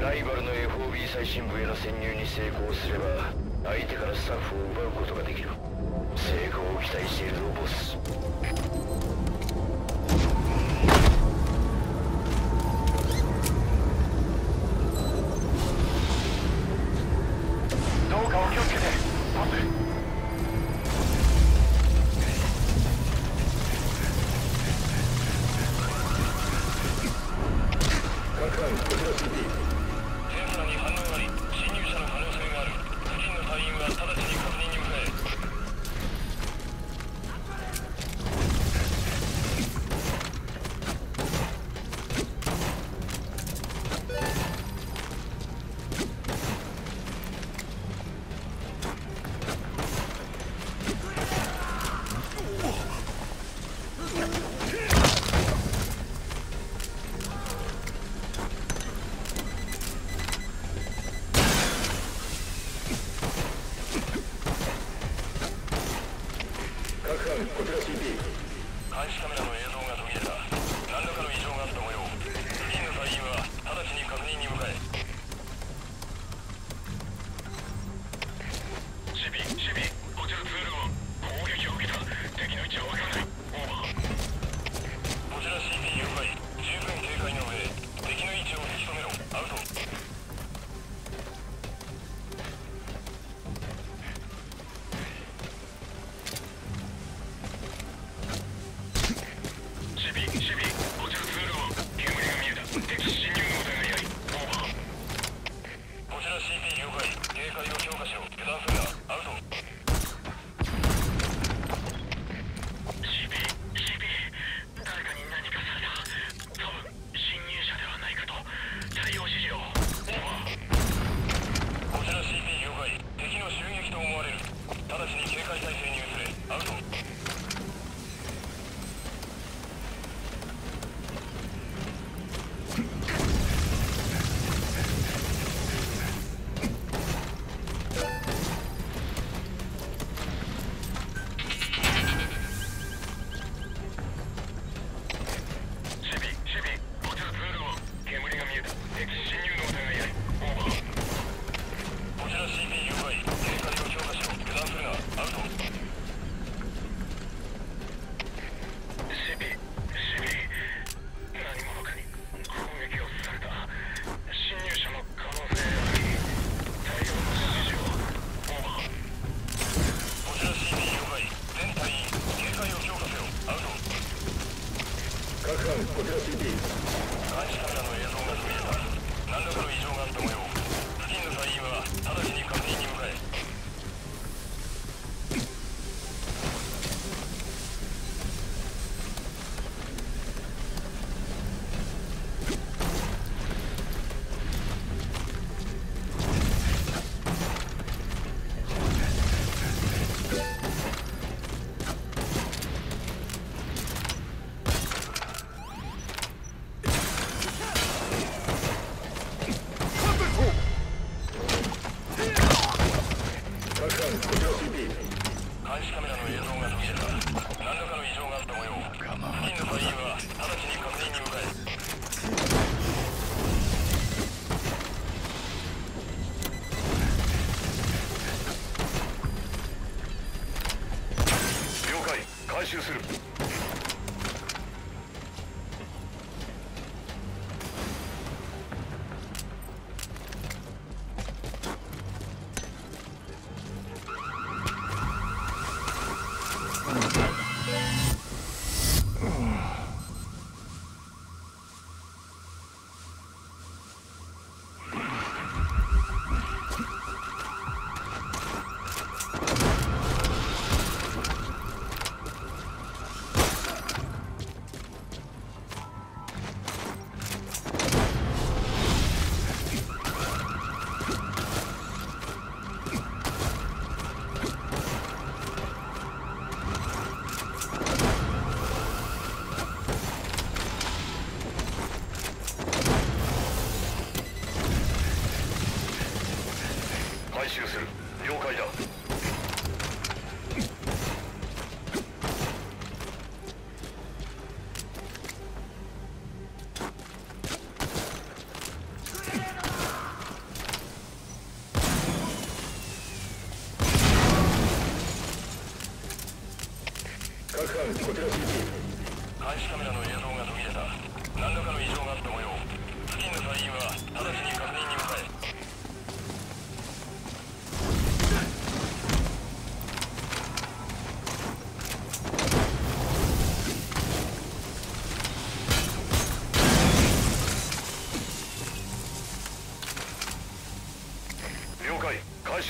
ライバルの FOB 最新部への潜入に成功すれば相手からスタッフを奪うことができる。成功を期待しているぞボス。何らかの異常があった模様収する。回収する。了解だ。監視カメラの映像が途切れた。何らかの異常があった模様。付近の隊員は直ちに確認に向かえ。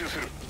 回収する。